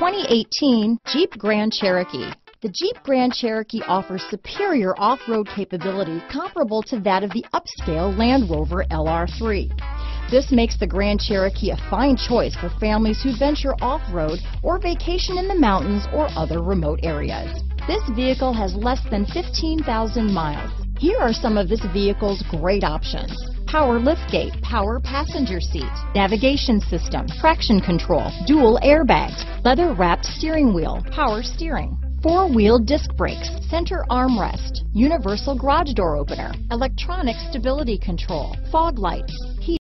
2018 Jeep Grand Cherokee. The Jeep Grand Cherokee offers superior off-road capability comparable to that of the upscale Land Rover LR3. This makes the Grand Cherokee a fine choice for families who venture off-road or vacation in the mountains or other remote areas. This vehicle has less than 15,000 miles. Here are some of this vehicle's great options power liftgate, power passenger seat, navigation system, traction control, dual airbags, leather wrapped steering wheel, power steering, four-wheel disc brakes, center armrest, universal garage door opener, electronic stability control, fog lights,